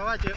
Давайте.